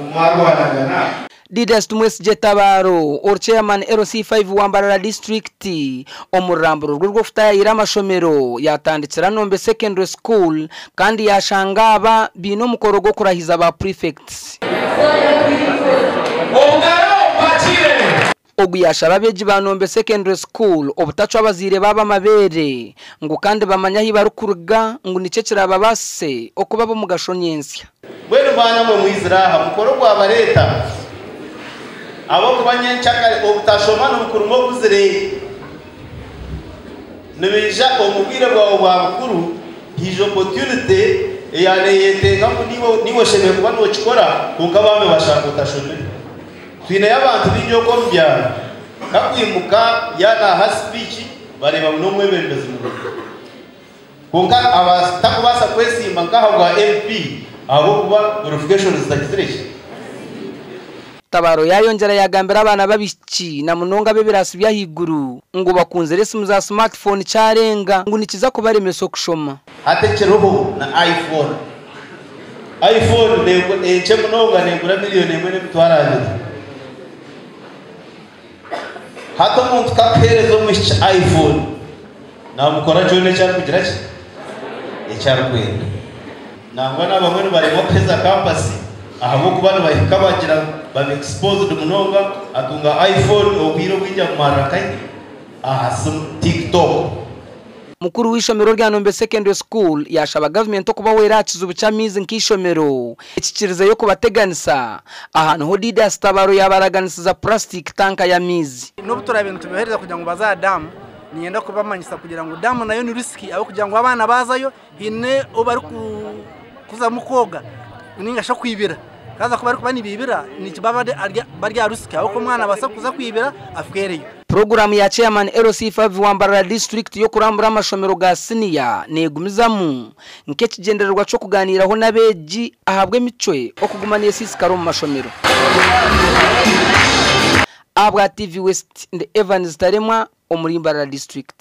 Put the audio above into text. Didest didasi mwese jetabaro olu chairman lc5 wambarara disitirigiti omururamburo rw'urwo futayira amashomero yatandikira nombe secondary school kandi yashanga aba bino mukoro gwo kurahiza ba prefects oguyasha ababeegi ba nombe secondary school obutacho abazire baba amabere ngu kandi bamanya ahi barikuruga ngu nikyo kirababase okuba b'omugasho nyensya mbwenu mwana mwe mwiziraha mukore ogwaba leta abakuba nyenkyaka obutashoma nibukuru obuzire nibija omu bwire bwawe bwa bukuru hiija opotunite eyaneyetengamu niwe oshemereire kuba nokikora konka abami bashaka otashomere twineyo abantu bingi omu byaro kakwimuka yanaha sipiiki bareeba n'omwebembezi mukuru konka abatakubaasa kwesimba nk'aha bwa mp ahokuba verifikashoni zitakitireki tabaro yayongera yagambira abana babiki na munonga beberasi byahiguru ngo bakunze resimu za smartphone carenga ngo nikiza kubaremesa okushoma hatekereho na iphone iphone enkye munonga negura miliyoni emwe nemitwaro abiri hati omuntu kakuhereza omwiki iphone namukora kyona ekyarikugira ki ekyarikwenda nangwa n'abahungu barimo keza kampasi ahabwo bano bahika bagira baba exposed munonga atunga iphone obwire bwija mumara kanyi aha tiktok mukuru w'ishomero rya nombe secondary school yashaba gavumenti okuba weerakiza ubucamizi nk'ishomero yo kubateganisa ahantu ho didas tabaro yabaraganisiza plastic tanka ya mizi n'obuturaba ebintu bibahereza kugira ngo bazadamu ntiyenda kubamanyisa kugira ngo damu nayo ni risiki aho kugira ngo abana bazayo hine uba ari kuzamo koga ningasha kwibira kaza kuba ariko bani bibira ni kibaba barya risiki aho umwana abasa kuza kwibira afwereyo porogaramu ya chairman LC Favi Wambarara district yo kurambura amashomero ga siniya negumizamu nke kigendererwa cyo kuganiraho nabeji ahabwe micwe okugumaniye sisikaro mu mashomero abwa TV West and Evans muri Mbarara district